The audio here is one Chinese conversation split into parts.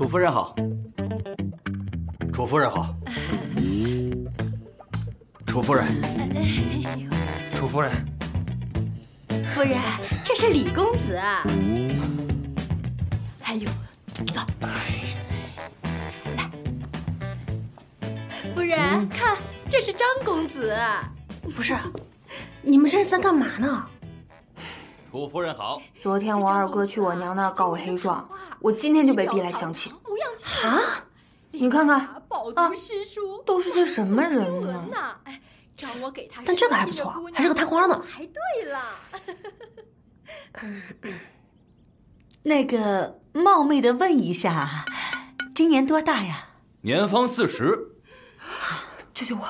楚夫人好，楚夫人好，楚夫人，楚夫人，夫人，这是李公子。哎呦，走，来，夫人看，这是张公子。不是，你们这是在干嘛呢？楚夫人好。昨天我二哥去我娘那儿告我黑状，我今天就被逼来相亲。啊？你看看，饱读诗书，都是些什么人呢？哎，找我给他。但这个还不错，还是个探花呢。还对了。那个冒昧的问一下，今年多大呀？年方四十。救救我！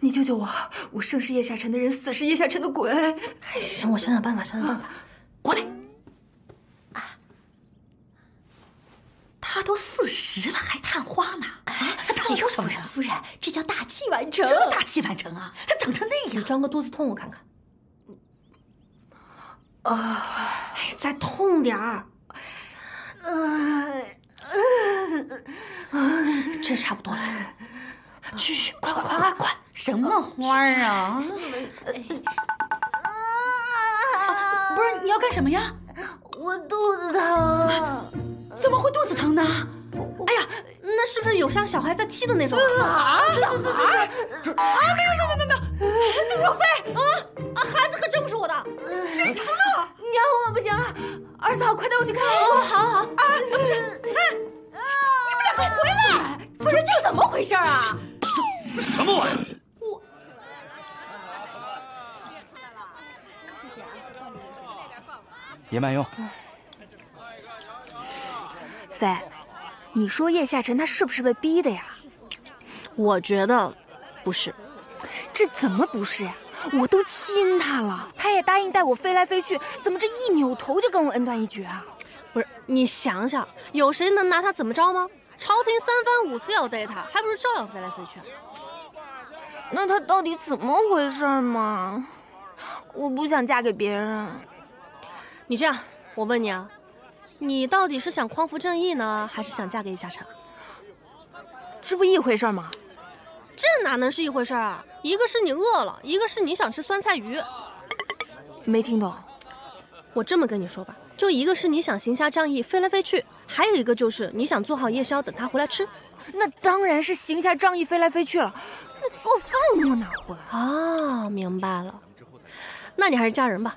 你救救我！我生是叶下尘的人，死是叶下尘的鬼。哎，行，我想想办法，想想办法。过来。啊，他都四十了，还探花呢？啊，他探有什么人？夫人，这叫大器晚成。什么大器晚成啊？他长成那样，你装个肚子痛我看看。啊，哎，再痛点儿。这差不多了。去去，快快快快快！什么花啊？不是你要干什么呀？我肚子疼。怎么会肚子疼呢？哎呀，那是不是有像小孩在踢的那种？啊！对对对对！啊！没有没有没有没有！若飞啊！孩子可真不是我的，谁疼了？娘，我不行了，二嫂，快带我去看医生！好好好！啊，不是，哎，你们俩快回来！不是这怎么回事啊？这什么玩意儿？我别慢用。飞，你说叶夏晨他是不是被逼的呀？我觉得不是。这怎么不是呀？我都亲他了，他也答应带我飞来飞去，怎么这一扭头就跟我恩断义绝啊？不是，你想想，有谁能拿他怎么着吗？朝廷三番五次要逮他，还不是照样飞来飞去？那他到底怎么回事嘛？我不想嫁给别人。你这样，我问你啊。你到底是想匡扶正义呢，还是想嫁给叶夏晨？这不一回事吗？这哪能是一回事啊？一个是你饿了，一个是你想吃酸菜鱼。没听懂。我这么跟你说吧，就一个是你想行侠仗义飞来飞去，还有一个就是你想做好夜宵等他回来吃。那当然是行侠仗义飞来飞去了。那做饭我哪会啊？明白了。那你还是嫁人吧。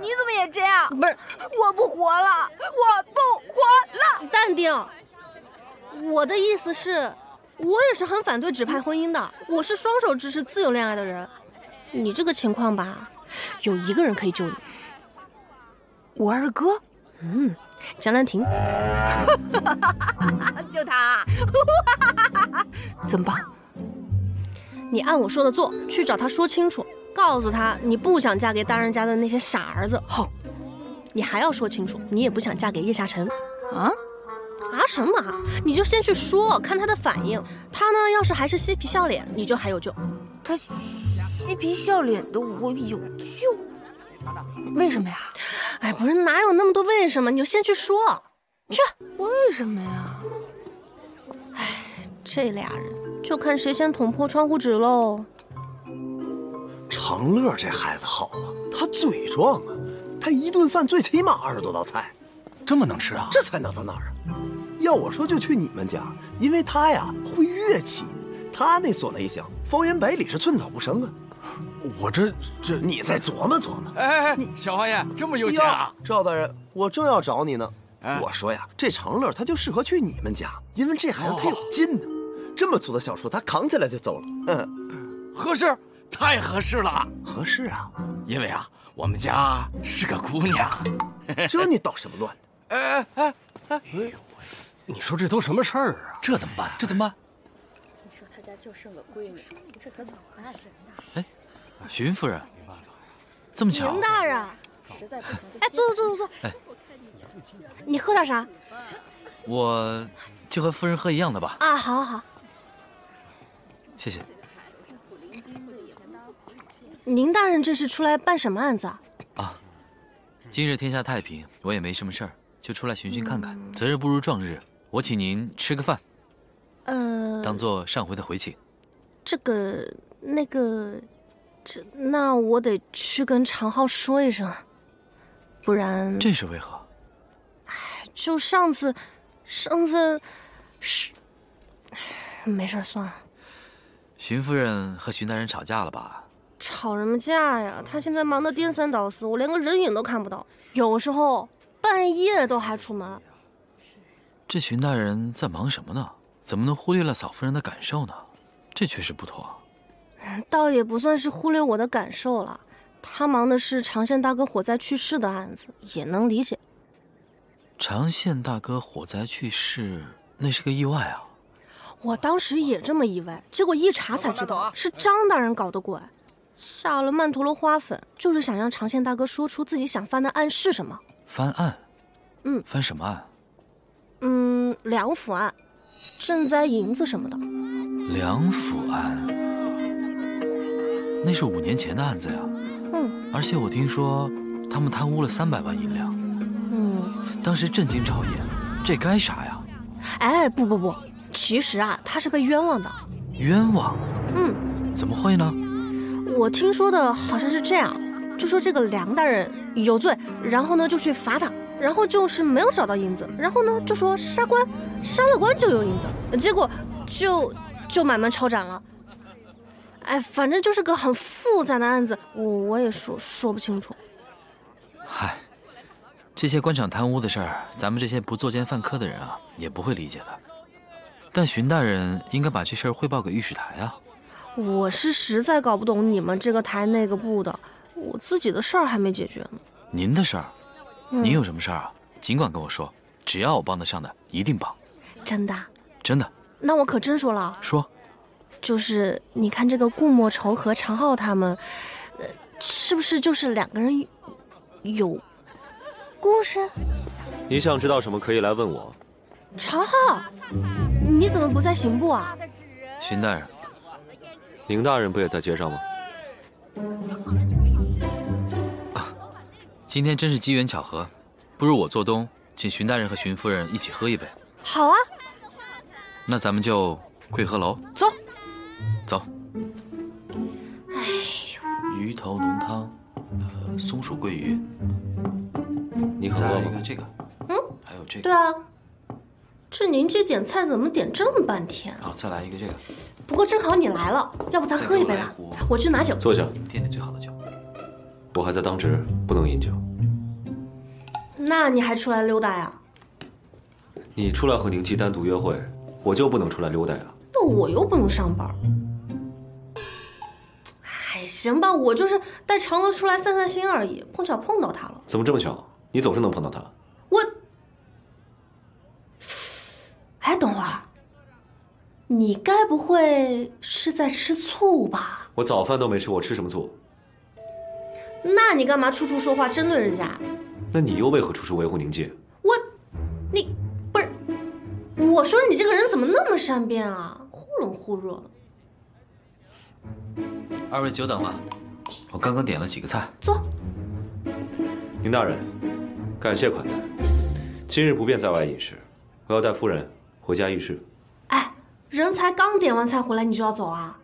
你怎么也这样？不是，我不活了，我不活了。淡定，我的意思是，我也是很反对指派婚姻的。我是双手支持自由恋爱的人。你这个情况吧，有一个人可以救你，我二哥。嗯，江兰亭。就他。怎么办？你按我说的做，去找他说清楚。告诉他你不想嫁给大人家的那些傻儿子。好，你还要说清楚，你也不想嫁给叶夏晨。啊？啊什么啊？你就先去说，看他的反应。他呢，要是还是嬉皮笑脸，你就还有救。他嬉皮笑脸的，我有救？为什么呀？哎，不是，哪有那么多为什么？你就先去说，去。为什么呀？哎，这俩人就看谁先捅破窗户纸喽。长乐这孩子好啊，他嘴壮啊，他一顿饭最起码二十多道菜，这么能吃啊？这才能到哪儿啊？要我说就去你们家，因为他呀会乐器，他那唢呐一响，方圆百里是寸草不生啊。我这这，你再琢磨琢磨。哎哎哎，小王爷这么有钱啊？赵大人，我正要找你呢。我说呀，这长乐他就适合去你们家，因为这孩子他有劲呢，这么粗的小树他扛起来就走了，嗯，合适。太合适了，合适啊！因为啊，我们家是个姑娘。这你捣什么乱呢？哎哎哎哎！哎呦，你说这都什么事儿啊？这怎么办？这怎么办？你说他家就剩个闺女，这可怎么办？哎，徐云夫人，没办法这么巧。林大人，实在不行就哎，坐坐坐坐坐。哎，你喝点啥？我就和夫人喝一样的吧。啊，好，好，好。谢谢。宁大人这是出来办什么案子啊？啊，今日天下太平，我也没什么事儿，就出来寻寻看看。择日不如撞日，我请您吃个饭，呃，当做上回的回请。这个那个，这那我得去跟常浩说一声，不然这是为何？就上次，上次是，没事算了。荀夫人和荀大人吵架了吧？吵什么架呀？他现在忙得颠三倒四，我连个人影都看不到，有时候半夜都还出门。这荀大人在忙什么呢？怎么能忽略了嫂夫人的感受呢？这确实不妥。倒也不算是忽略我的感受了，他忙的是长线大哥火灾去世的案子，也能理解。长线大哥火灾去世，那是个意外啊！我当时也这么以为，结果一查才知道是张大人搞的鬼，下了曼陀罗花粉，就是想让长线大哥说出自己想翻的案是什么。翻案？嗯，翻什么案？嗯，梁府案，赈灾银子什么的。梁府案，那是五年前的案子呀。嗯，而且我听说他们贪污了三百万银两。嗯，当时震惊朝野，这该啥呀？哎，不不不，其实啊，他是被冤枉的。冤枉？嗯，怎么会呢？我听说的好像是这样，就说这个梁大人有罪，然后呢就去罚他，然后就是没有找到银子，然后呢就说杀官，杀了官就有银子，结果就就满门抄斩了。哎，反正就是个很复杂的案子，我我也说说不清楚。嗨，这些官场贪污的事儿，咱们这些不作奸犯科的人啊，也不会理解的。但荀大人应该把这事儿汇报给御史台啊。我是实在搞不懂你们这个台那个部的，我自己的事儿还没解决呢。您的事儿，嗯您有什么事儿啊？尽管跟我说，只要我帮得上的，一定帮。真的？真的，那我可真说了，说。就是你看这个顾莫愁和常浩他们，呃，是不是就是两个人有故事？你想知道什么可以来问我。常浩，你怎么不在刑部啊？荀大人，宁大人不也在街上吗？啊今天真是机缘巧合，不如我做东，请荀大人和荀夫人一起喝一杯。好啊，那咱们就贵河楼走。走。哎呦，鱼头浓汤，呃，松鼠桂鱼。你喝再来吗一个这个，嗯，还有这个。对啊，这您这点菜怎么点这么半天？好，再来一个这个。不过正好你来了，要不咱喝一杯吧？我去拿酒。坐下。你们店里最好的酒。我还在当值，不能饮酒。那你还出来溜达呀？你出来和宁七单独约会，我就不能出来溜达呀？那我又不用上班。哎，行吧，我就是带长乐出来散散心而已，碰巧碰到他了。怎么这么巧？你总是能碰到他。我，哎，等会儿，你该不会是在吃醋吧？我早饭都没吃，我吃什么醋？那你干嘛处处说话针对人家？那你又为何处处维护宁静？我，你不是，我说你这个人怎么那么善变啊？忽冷忽热。二位久等了，我刚刚点了几个菜。坐。宁大人，感谢款待。今日不便在外饮食，我要带夫人回家议事。哎，人才刚点完菜回来，你就要走啊？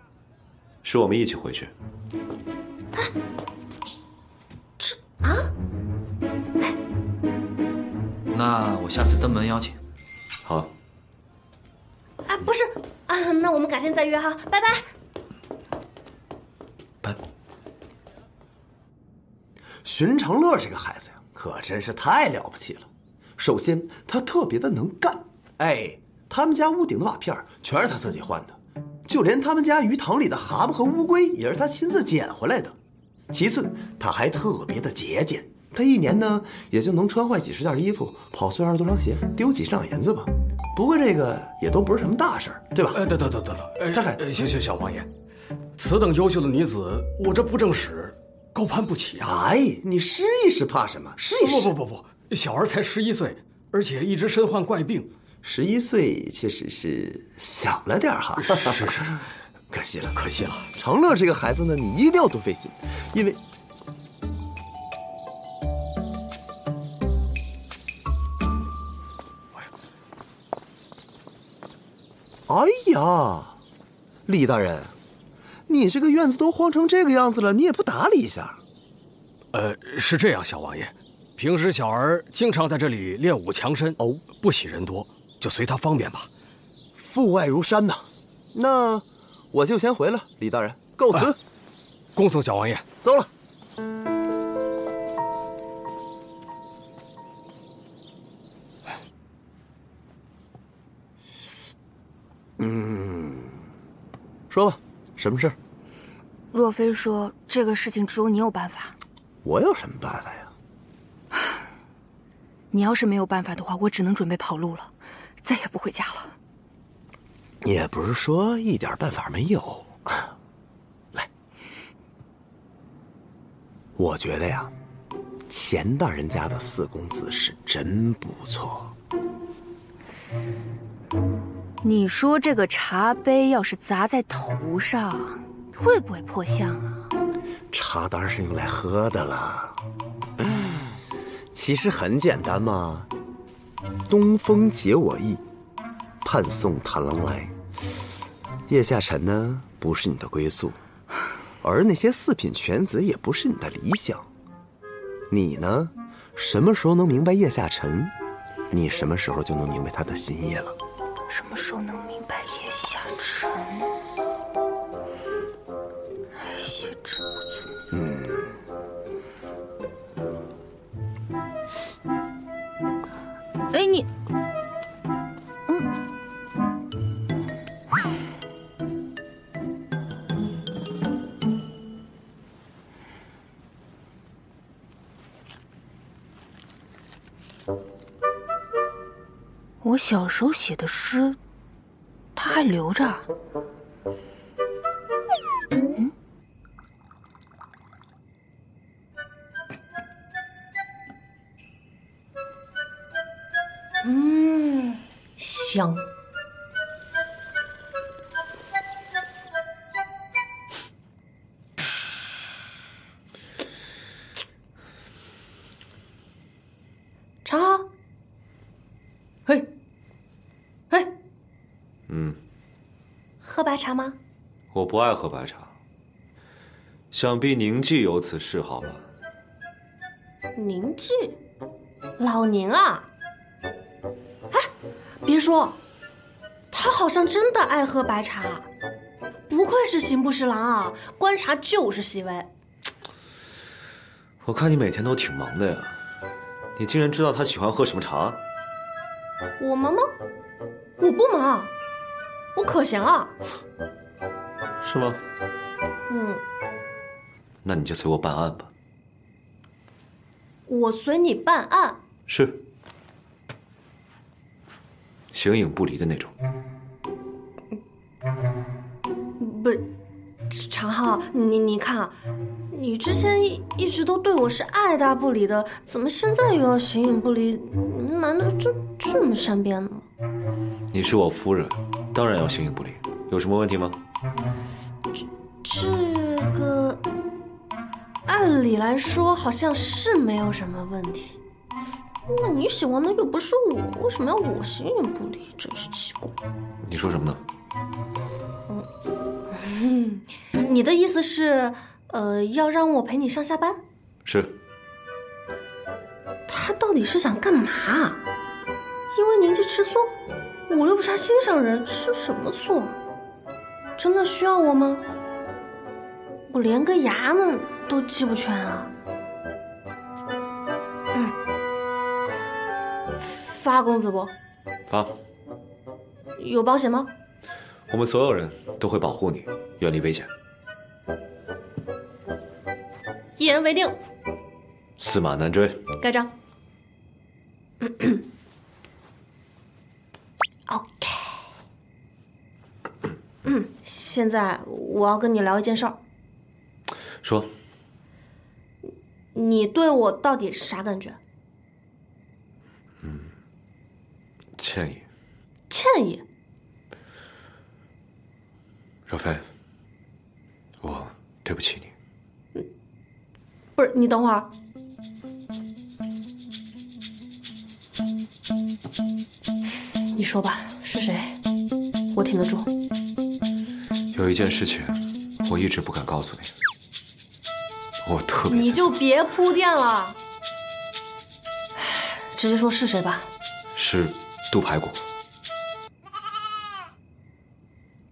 是我们一起回去。这啊？哎那我下次登门邀请。好。啊，不是啊，那我们改天再约哈，拜拜。拜。寻常乐这个孩子呀，可真是太了不起了。首先，他特别的能干。哎，他们家屋顶的瓦片全是他自己换的，就连他们家鱼塘里的蛤蟆和乌龟也是他亲自捡回来的。其次，他还特别的节俭。他一年呢，也就能穿坏几十件衣服，跑碎二十多双鞋，丢几十两银子吧。不过这个也都不是什么大事儿，对吧？哎，等等等等等，哎，看看，哎，行行，小王爷，此等优秀的女子，我这布政使高攀不起啊！哎，你试一试，怕什么？试一试。不不不不，小儿才十一岁，而且一直身患怪病。十一岁确实是小了点哈。是是是，可惜了，可惜了。长乐这个孩子呢，你一定要多费心，因为。哎呀，李大人，你这个院子都荒成这个样子了，你也不打理一下？呃，是这样，小王爷，平时小儿经常在这里练武强身，哦，不喜人多，就随他方便吧。父爱如山呐，那我就先回了，李大人告辞。啊、恭送小王爷走了。嗯，说吧，什么事？若非说这个事情只有你有办法。我有什么办法呀？你要是没有办法的话，我只能准备跑路了，再也不回家了。也不是说一点办法没有。来，我觉得呀，钱大人家的四公子是真不错。你说这个茶杯要是砸在头上，会不会破相啊？茶当然是用来喝的了。其实很简单嘛，东风解我意，盼送谭郎来。叶下尘呢，不是你的归宿，而那些四品犬子也不是你的理想。你呢，什么时候能明白叶下尘，你什么时候就能明白他的心意了。什么时候能明白叶下尘？哎，你，我小时候写的诗，他还留着。嗯，香。茶，嘿，嘿，嗯，喝白茶吗？我不爱喝白茶。想必宁记有此嗜好吧？宁记，老宁啊！哎，别说，他好像真的爱喝白茶，不愧是刑部侍郎啊，观察就是细微。我看你每天都挺忙的呀，你竟然知道他喜欢喝什么茶？我忙吗？我不忙，我可闲了。是吗？嗯，那你就随我办案吧。我随你办案。是，形影不离的那种。不是，常浩，你你看啊，你之前一一直都对我是爱搭不理的，怎么现在又要形影不离？难道就这么善变的吗？你是我夫人，当然要形影不离。有什么问题吗？这这个，按理来说好像是没有什么问题。那你喜欢的又不是我，为什么要我形影不离？真是奇怪。你说什么呢？嗯，你的意思是，呃，要让我陪你上下班？是。他到底是想干嘛？因为年纪吃醋，我又不是他心上人，吃什么醋？真的需要我吗？我连个衙门都记不全啊！发工资不？发。有保险吗？我们所有人都会保护你，远离危险。一言为定。驷马难追。盖章。OK。嗯，现在我要跟你聊一件事儿。说。你对我到底是啥感觉？嗯，歉意。歉意。若飞，我对不起你。不是，你等会儿。你说吧，是谁？我挺得住。有一件事情，我一直不敢告诉你，我特别你就别铺垫了，直接说是谁吧。是杜排骨。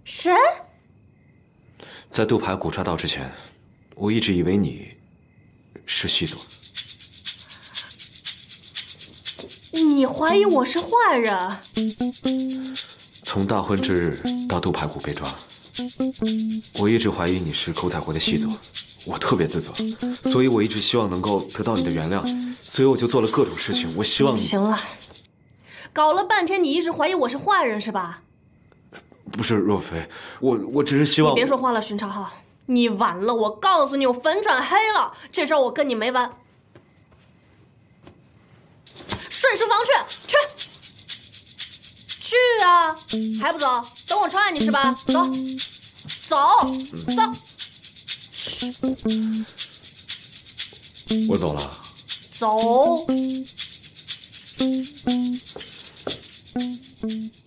谁？在杜排骨抓到之前，我一直以为你是西佐。你怀疑我是坏人？从大婚之日到杜排骨被抓，我一直怀疑你是狗仔国的细作，我特别自责，所以我一直希望能够得到你的原谅，所以我就做了各种事情，我希望你行了，搞了半天你一直怀疑我是坏人是吧？不是若飞，我我只是希望你别说话了，荀长浩，你完了！我告诉你，我粉转黑了，这事儿我跟你没完。顺书房去，去，去啊！还不走？等我踹你是吧？走，走，走，我走了。走。Thank you.